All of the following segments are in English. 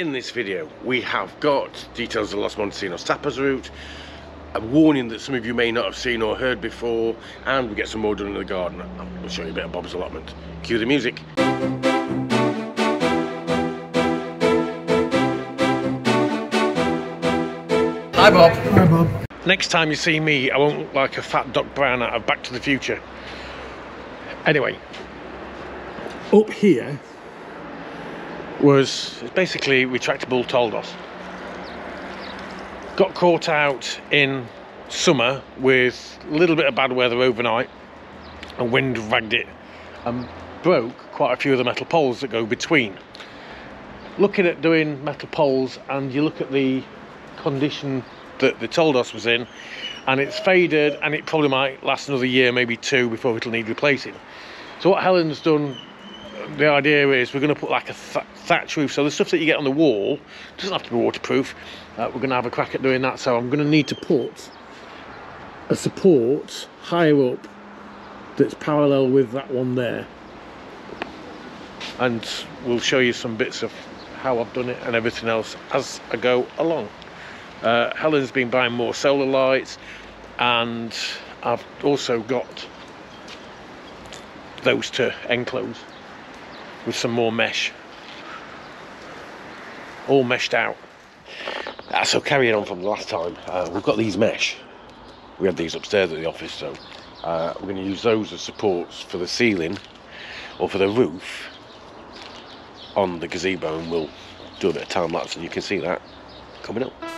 in this video we have got details of the Los Montesinos Tapas route, a warning that some of you may not have seen or heard before, and we get some more done in the garden. I'll show you a bit of Bob's allotment. Cue the music. Hi Bob. Hi, Bob. Next time you see me, I won't look like a fat Doc Brown out of Back to the Future. Anyway, up here was basically retractable Toldos. Got caught out in summer with a little bit of bad weather overnight, and wind ragged it and broke quite a few of the metal poles that go between. Looking at doing metal poles, and you look at the condition that the Toldos was in, and it's faded, and it probably might last another year, maybe two, before it'll need replacing. So what Helen's done, the idea is we're going to put like a th- thatch roof, so the stuff that you get on the wall doesn't have to be waterproof. Uh, we're going to have a crack at doing that, so I'm going to need to put a support higher up that's parallel with that one there, and we'll show you some bits of how I've done it and everything else as I go along. Uh, Helen's been buying more solar lights, and I've also got those to enclose with some more mesh, all meshed out. Uh, so carrying on from the last time, uh, we've got these mesh. We had these upstairs at the office, so uh, we're going to use those as supports for the ceiling or for the roof on the gazebo, and we'll do a bit of time lapse, and you can see that coming up.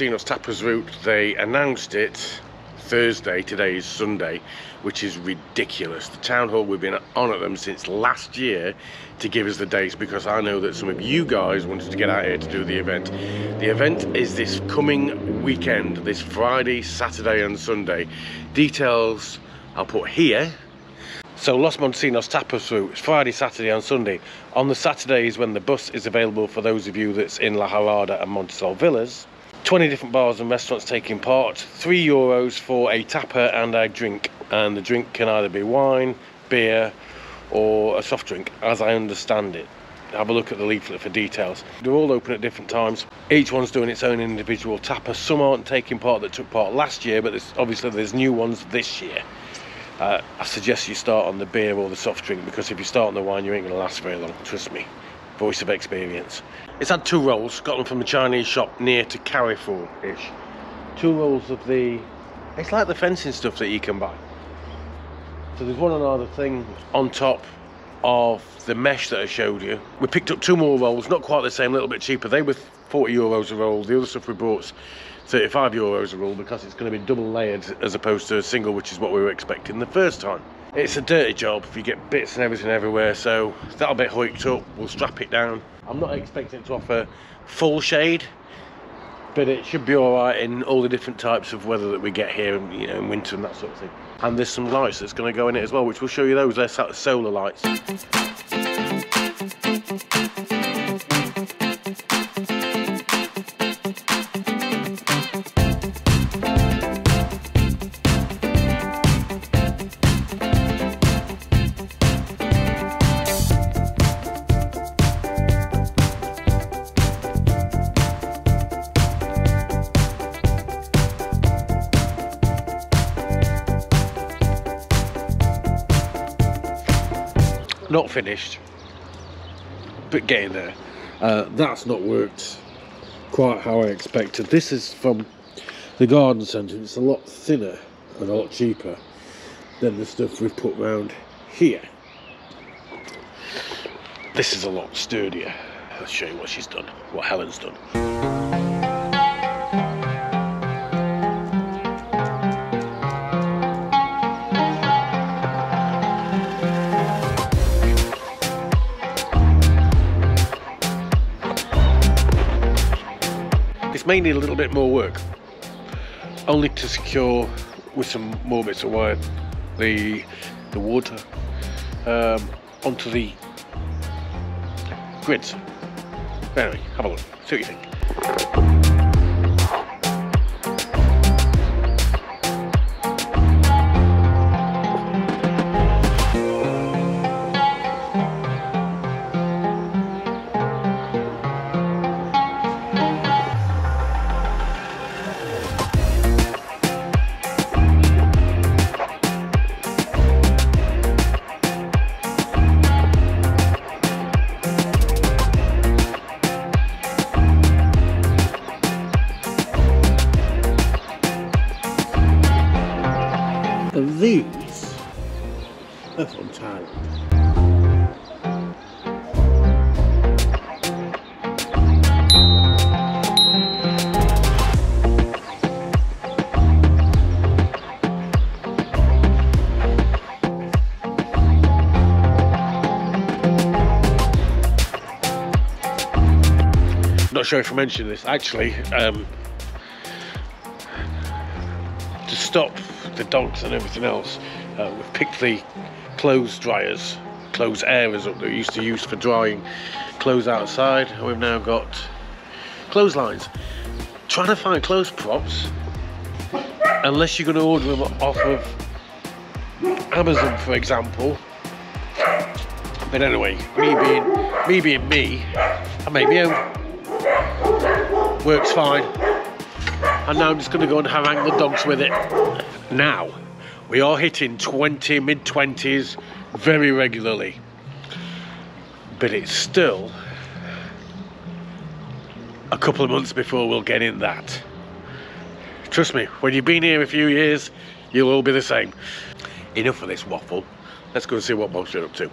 Montesinos Tapas route, they announced it Thursday, today is Sunday, which is ridiculous. The town hall, we've been on at them since last year to give us the dates because I know that some of you guys wanted to get out here to do the event. The event is this coming weekend, this Friday, Saturday, and Sunday. Details I'll put here. So Los Montesinos Tapas route, it's Friday, Saturday and Sunday. On the Saturday is when the bus is available for those of you that's in La Herrada and Montesol Villas. 20 different bars and restaurants taking part, 3 euros for a tapa and a drink. And the drink can either be wine, beer or a soft drink, as I understand it. Have a look at the leaflet for details. They're all open at different times. Each one's doing its own individual tapa. Some aren't taking part that took part last year, but there's, obviously there's new ones this year. Uh, I suggest you start on the beer or the soft drink because if you start on the wine, you ain't going to last very long. Trust me. Voice of experience. It's had two rolls. Got them from the Chinese shop near to Carrefour-ish. Two rolls of the. It's like the fencing stuff that you can buy. So there's one other thing on top of the mesh that I showed you. We picked up two more rolls, not quite the same, a little bit cheaper. They were 40 euros a roll. The other stuff we bought 35 euros a roll because it's going to be double layered as opposed to a single, which is what we were expecting the first time. It's a dirty job if you get bits and everything everywhere, so that'll be hoiked up. We'll strap it down. I'm not expecting it to offer full shade, but it should be all right in all the different types of weather that we get here, you know, in winter and that sort of thing. And there's some lights that's going to go in it as well, which we'll show you those. They're solar lights. Finished, but getting there. Uh, that's not worked quite how I expected. This is from the garden centre. It's a lot thinner and a lot cheaper than the stuff we've put round here. This is a lot sturdier. I'll show you what she's done, what Helen's done. May need a little bit more work, only to secure with some more bits of wire the the wood um, onto the grids. Anyway, have a look, see what you think. Not sure if I mentioned this. Actually, um, to stop the dogs and everything else, uh, we've picked the clothes dryers, clothes airers up that we used to use for drying clothes outside, and we've now got clotheslines. Trying to find clothes props, unless you're going to order them off of Amazon, for example. But anyway, me being me being me, I make my own. Works fine. And now I'm just going to go and harangue the dogs with it. Now, we are hitting 20, mid 20s very regularly. But it's still a couple of months before we'll get in that. Trust me, when you've been here a few years, you'll all be the same. Enough of this waffle. Let's go and see what Bob's up to.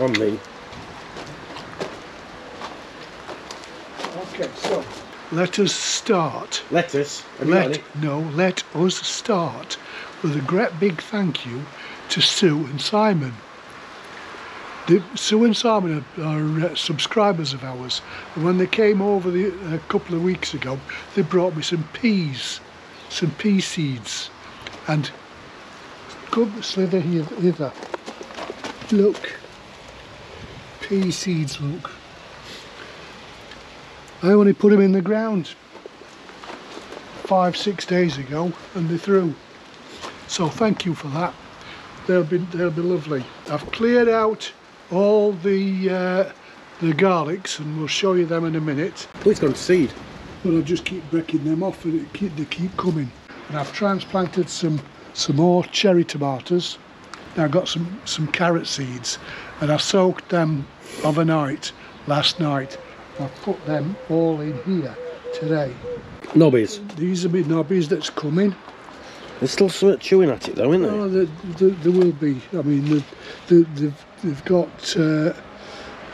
On me. Okay, so let us start. Lettuce. Have you got Let no, let us start with a great big thank you to Sue and Simon. The, Sue and Simon are, are uh, subscribers of ours, and when they came over the, a couple of weeks ago, they brought me some peas, some pea seeds, and come slither here, hither. Look, pea seeds. Look, I only put them in the ground five, six days ago and they're through. So thank you for that. They'll be they'll be lovely. I've cleared out all the uh, the garlics and we'll show you them in a minute. Oh, it's gone to seed. But I'll just keep breaking them off and it keep, they keep coming. And I've transplanted some some more cherry tomatoes. Now I've got some, some carrot seeds and I soaked them overnight last night. I've put them all in here today. Nobbies. These are my knobbies that's coming. There's still something chewing at it though, isn't there? Oh, there, there, there will be. I mean, the, the, they've, they've got uh,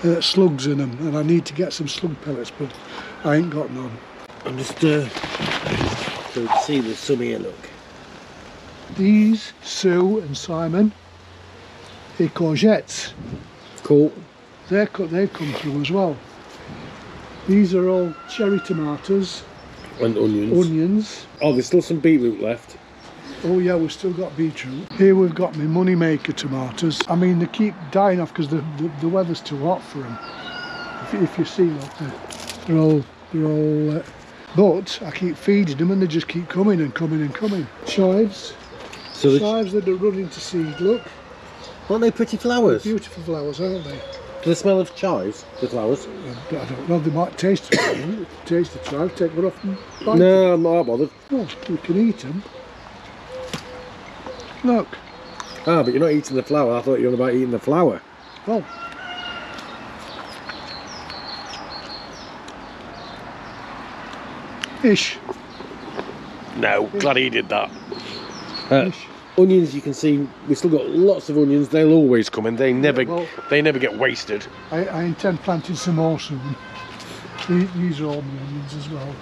uh, slugs in them, and I need to get some slug pellets, but I ain't got none. I'm just uh, so see there's some here, look. These, Sue and Simon, the courgettes, Cool. they're, they've come through as well. These are all cherry tomatoes, And onions. onions. Oh, there's still some beetroot left. Oh yeah, we've still got beetroot. Here we've got my moneymaker tomatoes. I mean, they keep dying off because the, the, the weather's too hot for them. If, if you see, look, they're, they're all, they're all. Uh, but I keep feeding them and they just keep coming and coming and coming. Chives, So the, chives that are running to seed. Look, aren't they pretty flowers? Do beautiful flowers, aren't they? they smell of chives, the flowers? I don't know. They might taste it. taste the chive. Take one off and bite No, I'm not bothered. it. Well, we can eat them. Look. Ah, but you're not eating the flower. I thought you were about eating the flower. Well. Ish. No, glad he did that. Uh, Ish. Onions, you can see, we've still got lots of onions. They'll always come in. They never, well- they never get wasted. I, I intend planting some more soon. These, are all my onions as well.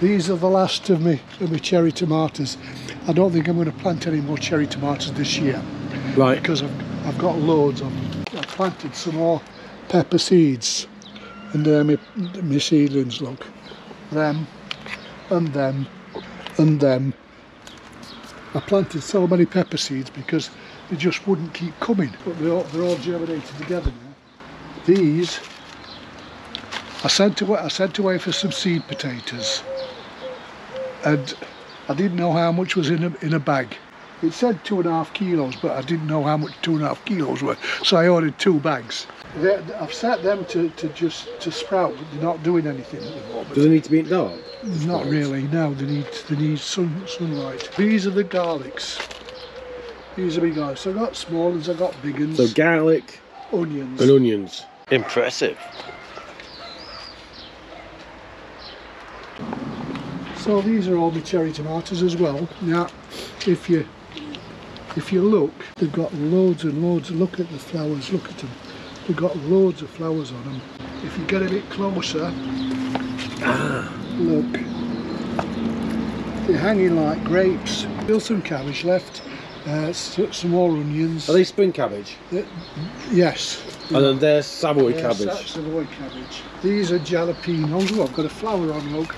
These are the last of me, of my cherry tomatoes. I don't think I'm going to plant any more cherry tomatoes this year Right. because I've, I've got loads of them. I planted some more pepper seeds and they're my, my seedlings, look. Them and them and them. I planted so many pepper seeds because they just wouldn't keep coming, but they're all, they're all germinated together now. These I sent away, I sent away for some seed potatoes and I didn't know how much was in a, in a bag. It said two and a half kilos, but I didn't know how much two and a half kilos were, so I ordered two bags. they I've set them to, to just to sprout, but they're not doing anything at the moment. Does it need to be in dark? Not really. No, they need they need sun, sunlight. These are the garlics. These are big garlics. So I got small ones. I got big ones. So garlic onions. and onions. Impressive. So these are all the cherry tomatoes as well. Now, if you if you look, they've got loads and loads. Look at the flowers. Look at them. They've got loads of flowers on them. If you get a bit closer, look, they're hanging like grapes. Still some cabbage left. Uh, some more onions. Are they spring cabbage? Yes. And then there's Savoy Yes, cabbage. that's Savoy cabbage. These are jalapenos. Oh, I've got a flower on, look.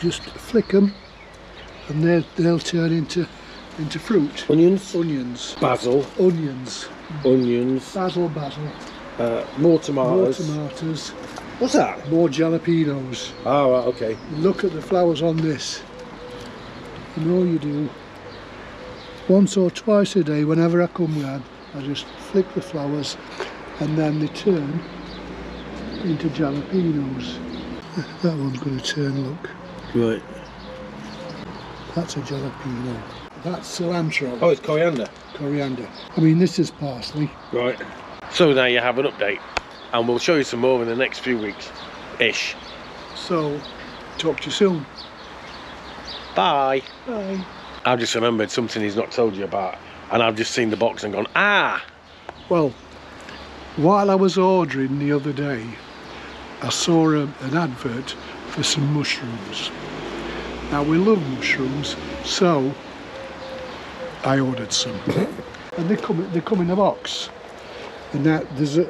Just flick them and they'll, they'll turn into into fruit. Onions, Onions. basil, Onions. onions, Basil, basil. uh, more tomatoes. More tomatoes. What's that? More jalapenos. Oh, right, okay. Look at the flowers on this. And all you do, once or twice a day, whenever I come round, I just flick the flowers and then they turn into jalapenos. That one's going to turn, look. Right. That's a jalapeno. That's cilantro, Oh, it's coriander. coriander. I mean, this is parsley. Right. So now you have an update, and we'll show you some more in the next few weeks. Ish. So, talk to you soon. Bye. Bye. I've just remembered something he's not told you about, and I've just seen the box and gone, ah! Well, while I was ordering the other day, I saw a, an advert for some mushrooms. Now we love mushrooms, so I ordered some, and they come they come in a box. And now there's a,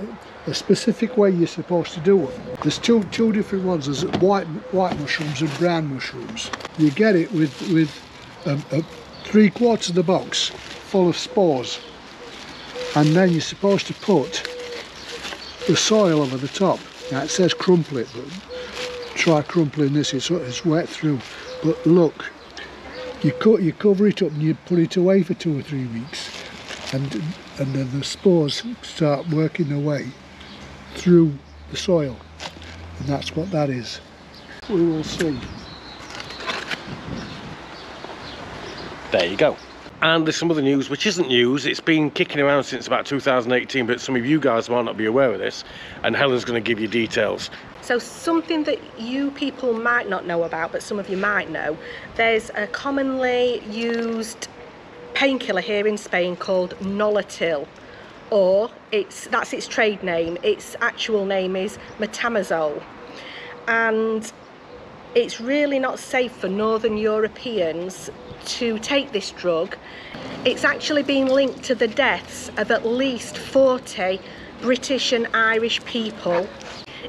a specific way you're supposed to do them. There's two two different ones. There's white white mushrooms and brown mushrooms. You get it with with a, a three quarters of the box full of spores and then you're supposed to put the soil over the top. Now it says crumple it, but try crumpling this, it's, it's wet through. But look, you cut, you cover it up and you put it away for two or three weeks, and and then the spores start working their way through the soil, and that's what that is. We will see. There you go. And there's some other news which isn't news. It's been kicking around since about 2018, but some of you guys might not be aware of this. And Helen's going to give you details. So something that you people might not know about, but some of you might know, there's a commonly used painkiller here in Spain called Nolotil, or it's that's its trade name. Its actual name is metamizole, and it's really not safe for Northern Europeans to take this drug. It's actually been linked to the deaths of at least 40 British and Irish people.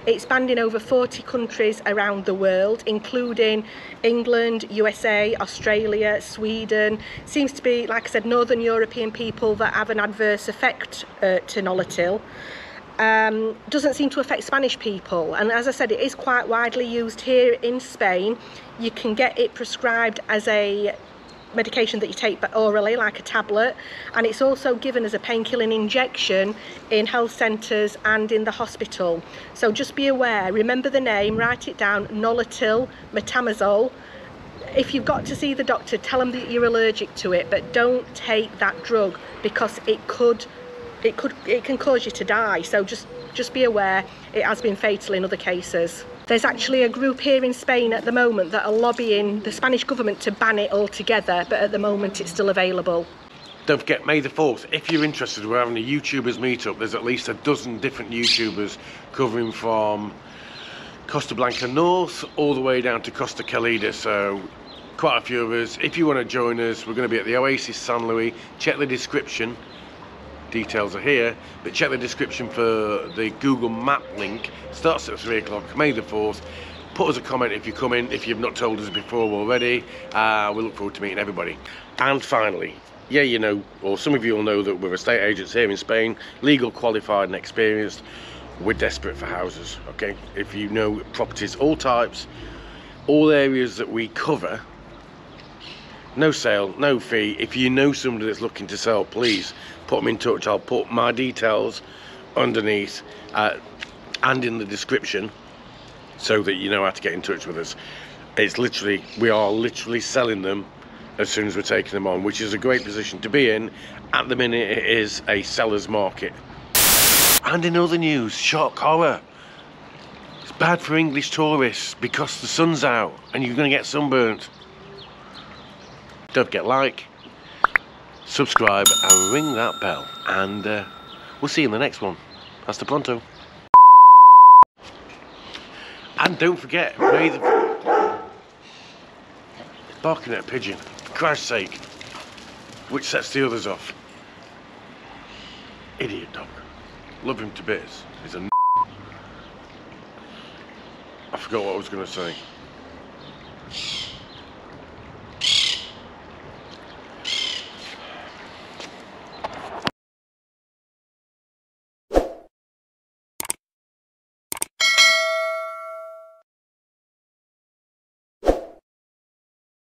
It's over 40 countries around the world, including England, USA, Australia, Sweden. Seems to be, like I said, Northern European people that have an adverse effect uh, to Nolotil um, doesn't seem to affect Spanish people. And as I said, it is quite widely used here in Spain. You can get it prescribed as a medication that you take but orally, like a tablet, and it's also given as a painkilling injection in health centres and in the hospital. So just be aware, remember the name, write it down, Nolotil, metamizole. if you've got to see the doctor, tell them that you're allergic to it, but don't take that drug because it could, it could, it can cause you to die. So just, just be aware. It has been fatal in other cases. There's actually a group here in Spain at the moment that are lobbying the Spanish government to ban it altogether, but at the moment it's still available. Don't forget, May the 4th, if you're interested, we're having a YouTubers meetup. There's at least a dozen different YouTubers covering from Costa Blanca North all the way down to Costa Calida. So, quite a few of us. If you want to join us, we're going to be at the Oasis San Luis. Check the description. Details are here, but check the description for the Google Map link. Starts at 3 o'clock, May the 4th. Put us a comment if you come in, if you've not told us before already. Uh, we look forward to meeting everybody. And finally, yeah, you know, or some of you will know that we're estate agents here in Spain, legal, qualified, and experienced. We're desperate for houses, okay? If you know properties, all types, all areas that we cover, no sale, no fee. If you know somebody that's looking to sell, please put them in touch. I'll put my details underneath uh, and in the description so that you know how to get in touch with us. It's literally, we are literally selling them as soon as we're taking them on, which is a great position to be in. At the minute, it is a seller's market. And in other news, shock horror. It's bad for English tourists because the sun's out and you're going to get sunburnt. Don't forget like, subscribe and ring that bell. And uh, we'll see you in the next one. Hasta pronto. And don't forget, May the... Barking at a pigeon. For Christ's sake. Which sets the others off. Idiot dog. Love him to bits. He's a I forgot what I was going to say.